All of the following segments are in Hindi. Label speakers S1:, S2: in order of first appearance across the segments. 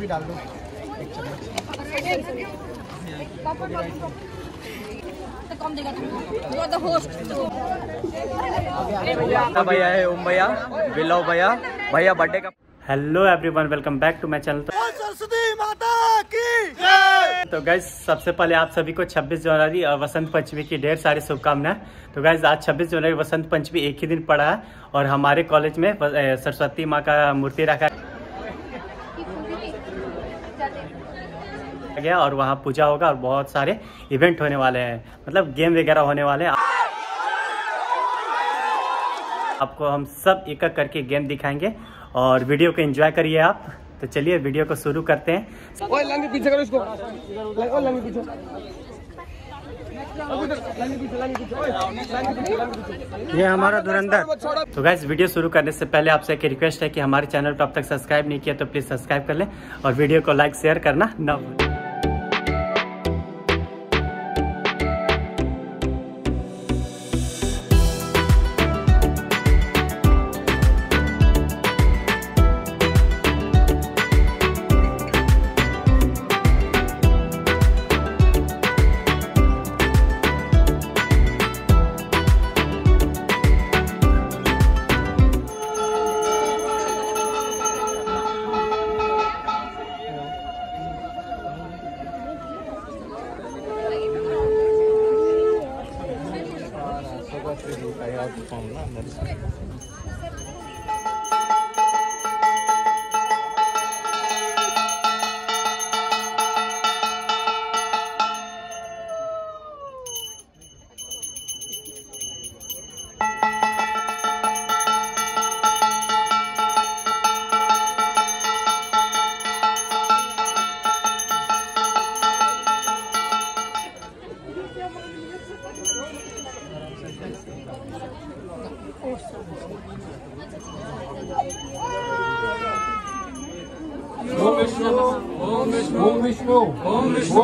S1: भी डाल दो। एक चम्मच।
S2: कम देगा तुमको द होस्ट
S3: भैया है ओम भैया बिलो भैया भैया बर्थडे का
S4: hello everyone welcome back to my channel
S1: Saraswati माता की
S4: तो गैस सबसे पहले आप सभी को 26 जनवरी और वसंत पंचमी की ढेर सारी शुभकामनाएँ। तो गैस आज 26 जनवरी वसंत पंचमी एक ही दिन पड़ा है और हमारे कॉलेज में सरस्वती माँ का मूर्ति रखा गया और वहाँ पूजा होगा और बहुत सारे इवेंट होने वाले हैं। मतलब गेम वगैरह होने वाले हैं। आपको हम सब एक एक करके गेम दिखाएँगे और वीडियो को एंजॉय करिए आप। तो चलिए वीडियो को शुरू करते हैं।
S3: ओए लंगी पीछे करो इसको। ओए पीछे।
S4: ये हमारा धुरंधर तो गैस वीडियो शुरू करने से पहले आपसे एक रिक्वेस्ट है कि हमारे चैनल को अब तक सब्सक्राइब नहीं किया तो प्लीज़ सब्सक्राइब कर लें और वीडियो को लाइक शेयर करना ना भूलें।
S5: ओम विष्णु ओम विष्णु ओम विष्णु ओम विष्णु पद विष्णु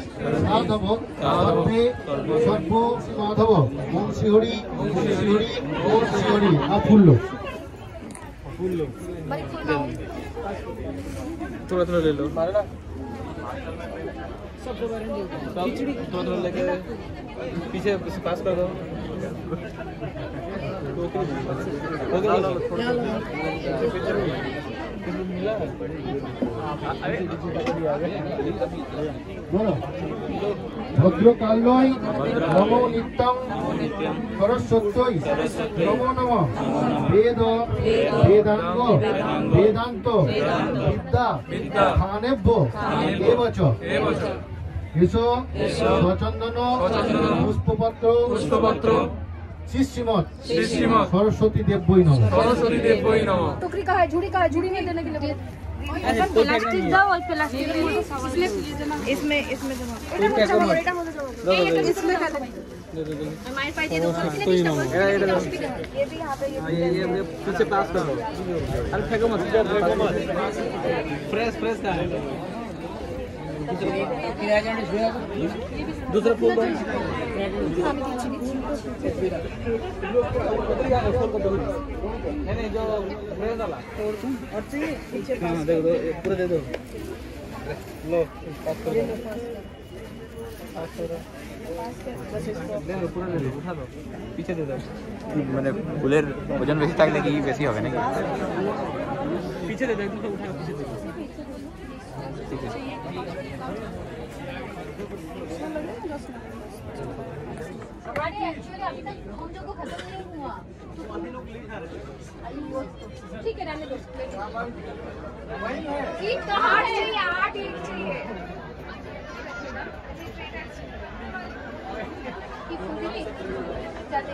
S5: মাধব সর্বে সর্ব মাধব ওম শ্রীহরি ওম শ্রীহরি ওম শ্রীহরি আর ফুল্ল
S3: थोड़ा थोड़ा ले लो सब थोड़ा थोड़ा लेके पीछे पास कर दो
S5: বলো। ভদ্রকাল্যই নমো নিত্যং সরস্বত্যই। নমো নম। বেদ বেদাঙ্গ বেদান্ত বিদ্যা স্থানেভ্য এবচ এসো সচন্দন পুষ্পপত্র পুষ্পপত্র শিষ্যমত শিষ্যমত সরস্বতী দেব্যই নম সরস্বতী দেব্যই নম
S2: टोकरी का है झुड़ी का है झुड़ी में देने के लिए प्लास्टिक दो और प्लास्टिक इसमें इसमें जमा इसमें हमारे पास ये दो ये भी यहाँ पे ये
S3: ये ये पीछे पास कर दो अरे फेंको मत फ्रेश फ्रेश का है दूसरा फूल नहीं जो और हाँ, दे दो पूरा दे दो। लो पीछे दे दो।
S6: मैंने फूलेर वज़न बेसी तक लेकिन बेसी होगा नहीं
S3: पीछे दे दो उठा पीछे दे दो।
S6: ठीक
S2: है। एक्चुअली अभी तक हम लोग को खत्म नहीं हुआ तो अभी लोग ले जा रहे ठीक है, रहने दो
S4: सीट तो आठ चाहिए आठ एक
S2: चाहिए चलते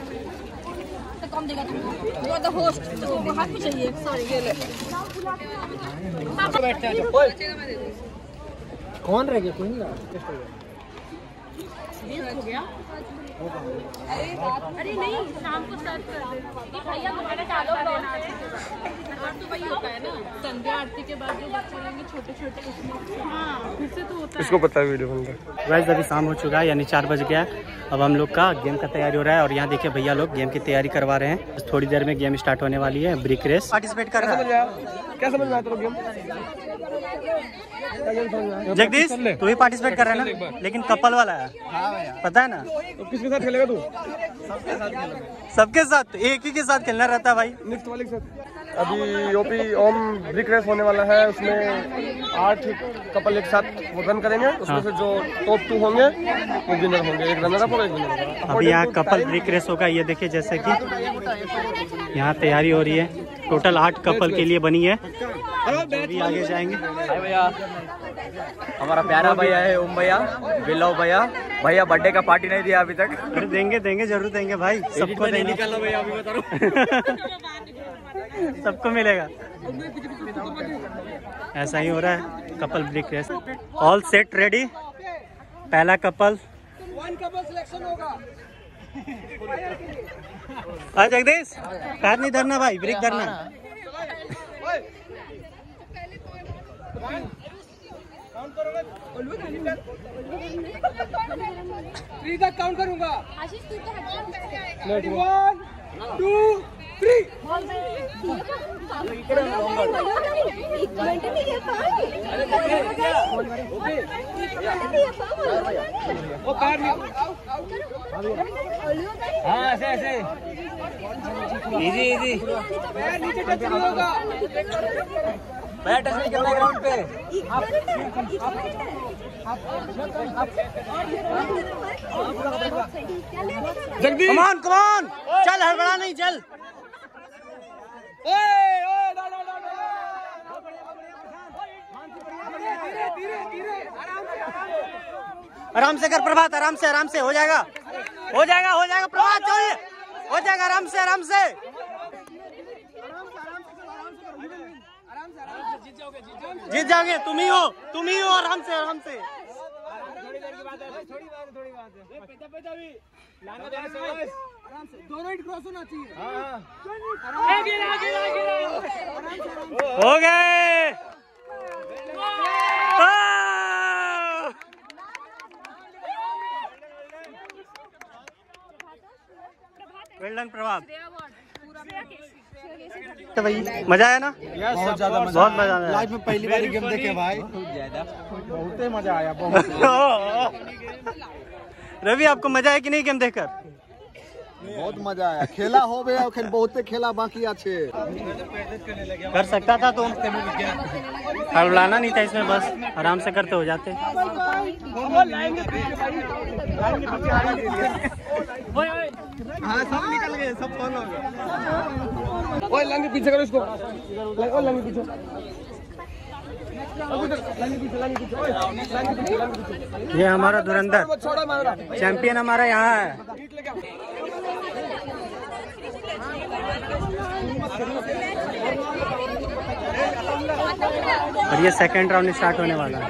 S2: देगा तुम यू आर द होस्ट हाथ में चाहिए। सॉरी ये ले।
S3: कौन रह गया? कोई नहीं
S2: हो गया। अरे नहीं शाम को सर्व कर दे। भैया तुम्हारे चादर देना तो वही होता है ना। संध्या आरती के बाद जो बच्चे रहेंगे छोटे छोटे उसमें हाँ। फिर से तो होता है।
S3: इसको पता है वीडियो रहा
S4: अभी शाम हो चुका है यानी चार बज गया। अब हम लोग का गेम का तैयारी हो रहा है और यहाँ देखिए भैया लोग गेम की तैयारी करवा रहे हैं। बस थोड़ी देर में गेम स्टार्ट होने वाली है ब्रिक रेस। पार्टिसिपेट कर रहा है।
S3: क्या समझ में आता गेम?
S4: जगदीश तू भी पार्टिसिपेट कर रहा है ना? लेकिन कपल वाला है। पता है ना?
S3: तो किसके साथ खेलेगा तू?
S4: सबके साथ एक ही के साथ खेलना रहता है भाई।
S3: नेक्स्ट वाले के साथ। अभी ओपी ओम ब्रिक रेस होने वाला है उसमें आठ कपल एक साथ वो रन करेंगे। उसमें
S4: हाँ।
S3: से जो टॉप टू होंगे वो विनर होंगे। एक रनर अप और एक विनर
S4: अभी यहाँ कपल ब्रिक रेस होगा ये देखिए जैसे कि यहाँ तैयारी हो रही है। टोटल आठ कपल के लिए बनी है। अभी आगे जाएँगे।
S6: हाय भैया। हमारा प्यारा भैया है ओम भैया बिल्लो भैया। भैया बर्थडे का पार्टी नहीं दिया अभी तक।
S4: अरे देंगे देंगे ज़रूर देंगे भाई। सबको देंगे
S6: भैया अभी बता रहा
S4: सबको मिलेगा। ऐसा ही हो रहा है couple brick race all set ready पहला कपल। हाँ जगदीश पैर नहीं धरना भाई ब्रेक धरना
S3: थ्री तक काउंट करूँगा
S2: आशीष तू तो हट
S3: वन टू थ्री वो पैर
S6: हाँ ऐसे ऐसे। इजी इजी
S3: पैर नीचे टच नहीं होगा
S6: पैर टच नहीं करना ग्राउंड पे
S3: जगदीश
S4: कमान कमान चल हड़बड़ा नहीं चल।
S3: धीरे धीरे धीरे से आराम से
S4: आराम से कर प्रभात आराम से आराम से हो जाएगा। हो जाएगा हो जाएगा, प्रभात चलिए हो जाएगा, आराम से आराम से। जीत जाओगे, तुम ही हो, तुम ही हो, आराम से आराम से।
S3: दोनों क्रॉस होना चाहिए
S4: हो गए। वेल डन प्रभात तो भाई मज़ा आया ना?
S1: बहुत ज़्यादा मज़ा
S4: बहुत मज़ा आया।
S1: लाइफ में पहली बार गेम देखे भाई। बहुत ही मज़ा आया बहुत।
S4: रवि आपको मज़ा आया कि नहीं गेम देखकर?
S1: बहुत मज़ा आया। खेला हो गया अखन बहुते खेला बाकी अच्छे
S4: कर सकता था तुम हड़बड़ाना नहीं था इसमें बस आराम से करते हो जाते।
S1: हाँ सब निकल गए सब फॉलो हो गए।
S3: ओए लंगे पीछे करो इसको। ओए लंगे पीछे।
S4: ये हमारा धुरंधर। चैंपियन हमारा यहाँ है। और ये सेकंड राउंड स्टार्ट होने वाला है।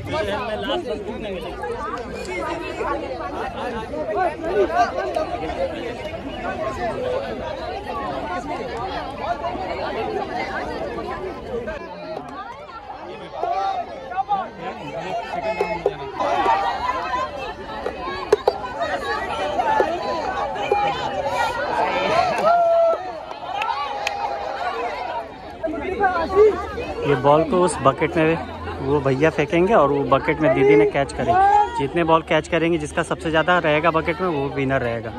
S4: ये बॉल को उस बकेट में वो भैया फेंकेंगे और वो बकेट में दीदी ने कैच करेंगे जितने बॉल कैच करेंगे, जिसका सबसे ज़्यादा रहेगा बकेट में, वो विनर रहेगा।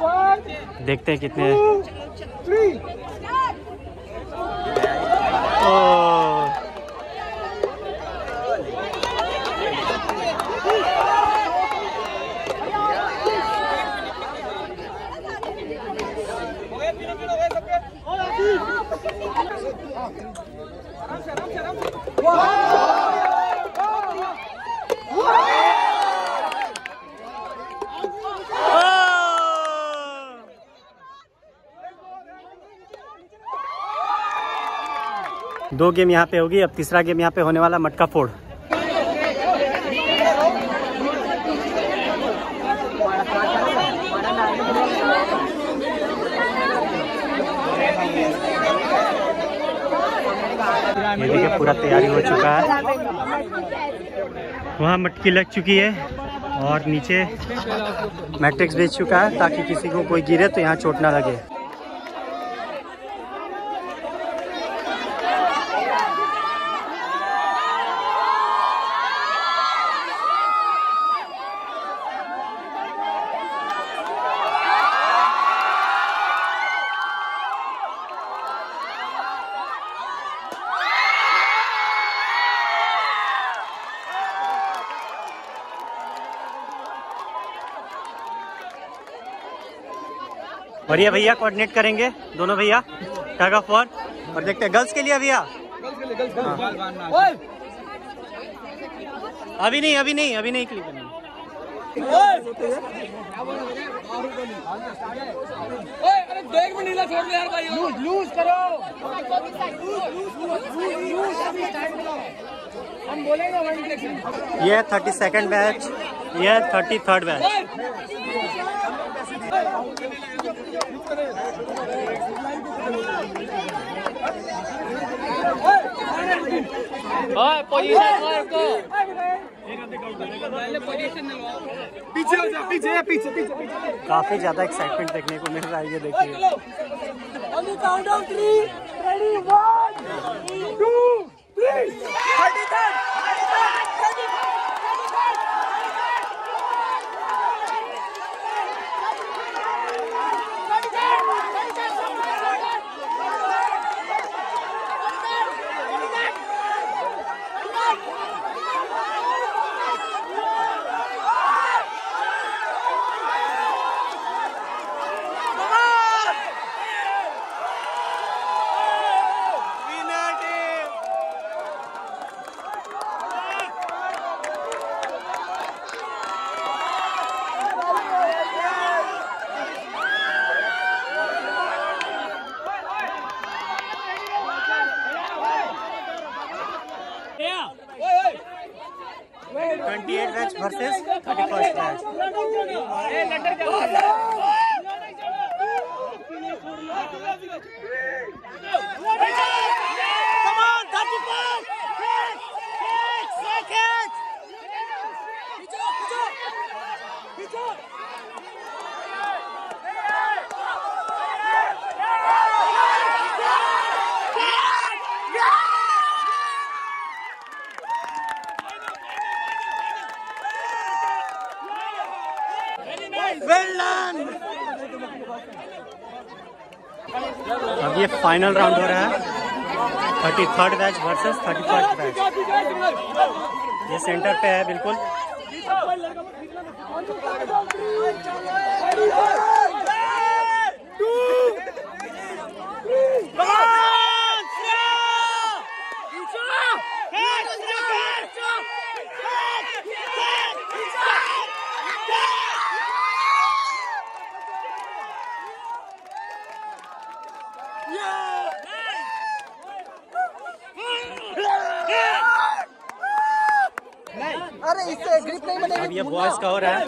S4: देखते हैं कितने दो गेम यहाँ पे होगी, अब तीसरा गेम यहाँ पे होने वाला मटका फोड़। देखिए, पूरा तैयारी हो चुका है। वहाँ मटकी लग चुकी है और नीचे मैट्रिक्स बेच चुका है ताकि किसी को कोई गिरे तो यहाँ चोट ना लगे। और ये भैया कोऑर्डिनेट करेंगे दोनों भैया टग ऑफ़ वॉर और देखते हैं गर्ल्स के लिए भैया? अभी नहीं अभी नहीं अभी नहीं क्लिक करना। ये थर्टी सेकेंड बैच ये थर्टी थर्ड बैच
S1: पीछे हो जा पीछे पीछे पीछे पीछे।
S4: काफ़ी ज़्यादा एक्साइटमेंट देखने को मिल रहा है ये देखिए। Twenty eight match versus thirty first match final round हो रहा है। Thirty third batch versus thirty first batch ये सेंटर पे है, बिल्कुल।
S3: अरे
S4: अब ये बॉयज़ का हो। रहा है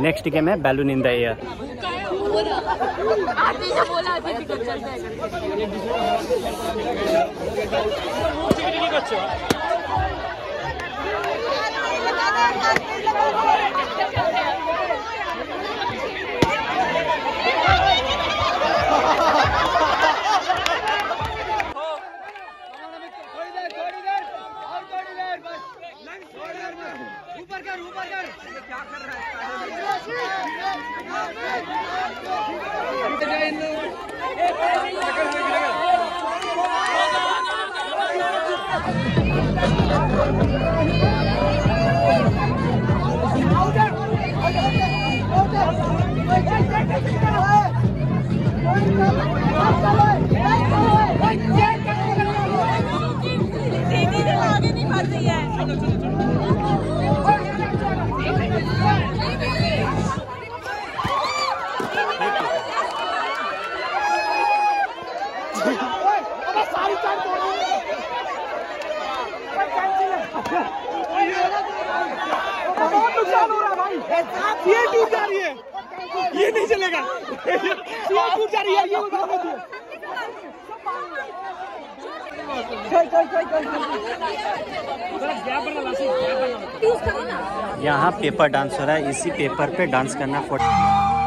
S4: नेक्स्ट गेम है बैलून इन द एयर
S2: आती जो बोला आती थी कब चल जाएगा दीदी
S4: यहाँ पेपर डांस हो रहा है इसी पेपर पे डांस करना फ़ोटो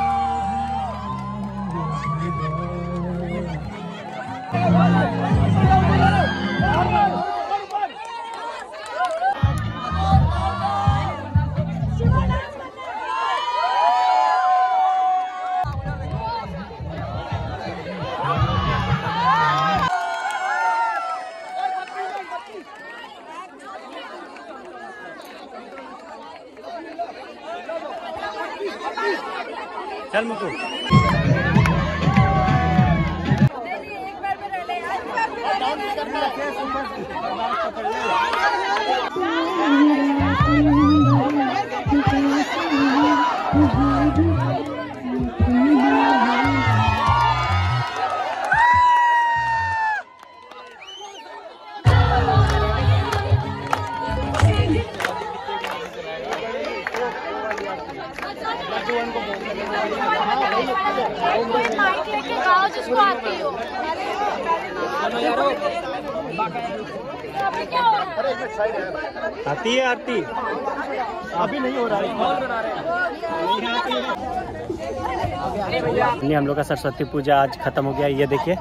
S1: नहीं
S4: हम लोग का सरस्वती पूजा आज खत्म हो गया। ये देखिए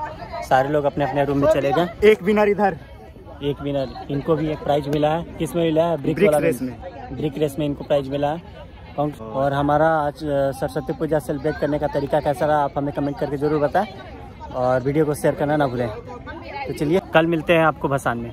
S4: सारे लोग अपने अपने रूम में चले गए।
S1: एक विनर इधर।
S4: एक विनर इनको भी एक प्राइज मिला है। किसमें मिला है? ब्रिक
S1: ब्रिक्स
S4: वाला
S1: रेस में।
S4: ब्रिक रेस में इनको प्राइज मिला है। और हमारा आज सरस्वती पूजा सेलिब्रेट करने का तरीका कैसा रहा आप हमें कमेंट करके ज़रूर बताएँ। और वीडियो को शेयर करना ना भूलें। तो चलिए कल मिलते हैं आपको भसान में।